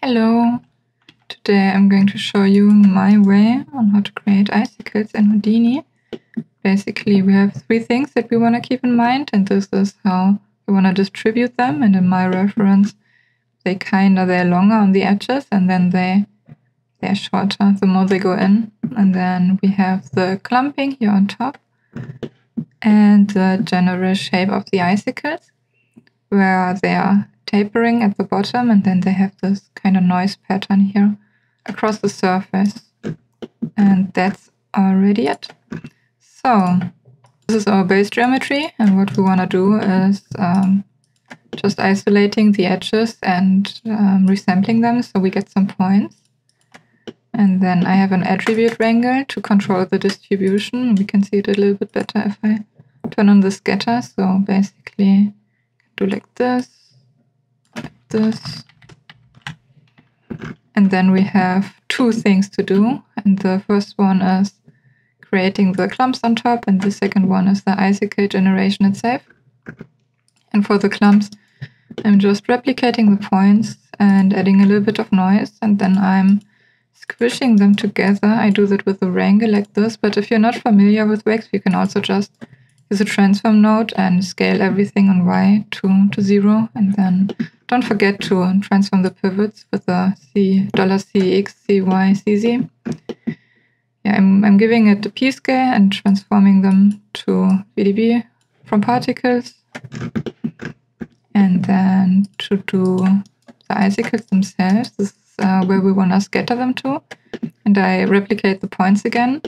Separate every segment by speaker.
Speaker 1: Hello! Today I'm going to show you my way on how to create icicles in Houdini. Basically we have three things that we want to keep in mind and this is how we want to distribute them and in my reference they kinda they're longer on the edges and then they they're shorter the more they go in and then we have the clumping here on top and the general shape of the icicles where they are tapering at the bottom and then they have this kind of noise pattern here across the surface. And that's already it. So this is our base geometry and what we want to do is um, just isolating the edges and um, resampling them so we get some points. And then I have an attribute wrangle to control the distribution. We can see it a little bit better if I turn on the scatter. So basically do like this this. And then we have two things to do. And the first one is creating the clumps on top, and the second one is the icicle generation itself. And for the clumps, I'm just replicating the points and adding a little bit of noise, and then I'm squishing them together. I do that with a wrangle like this, but if you're not familiar with VEX, you can also just use a transform node and scale everything on Y to, to zero, and then don't forget to transform the pivots with the C $CX, CY, CZ. Yeah, I'm, I'm giving it a p-scale and transforming them to VDB from particles. And then to do the icicles themselves, this is uh, where we want to scatter them to. And I replicate the points again.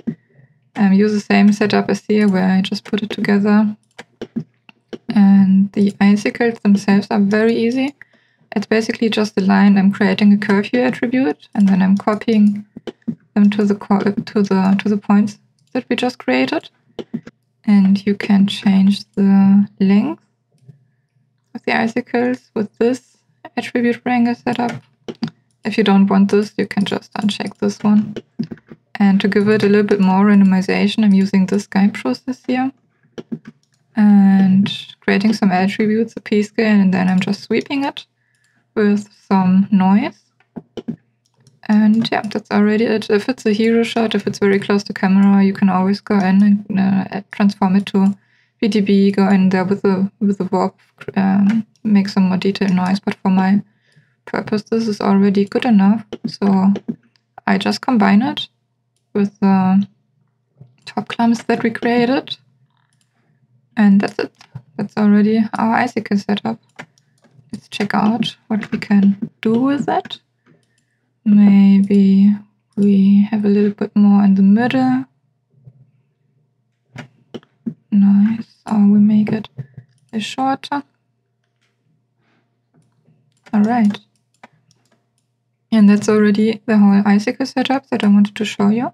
Speaker 1: Um, use the same setup as here where I just put it together. And the icicles themselves are very easy. It's basically just a line. I'm creating a curveu attribute, and then I'm copying them to the to the to the points that we just created. And you can change the length of the icicles with this attribute wrangle setup. If you don't want this, you can just uncheck this one. And to give it a little bit more randomization, I'm using this guide process here. And creating some attributes, a p-scale, and then I'm just sweeping it with some noise. And yeah, that's already it. If it's a hero shot, if it's very close to camera, you can always go in and uh, transform it to VDB, go in there with the with the warp, um, make some more detailed noise. But for my purpose, this is already good enough. So I just combine it with the top clumps that we created. And that's it. That's already our icicle setup check out what we can do with that. Maybe we have a little bit more in the middle. Nice. Or we make it a shorter. Alright. And that's already the whole icicle setup that I wanted to show you.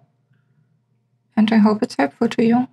Speaker 1: And I hope it's helpful to you.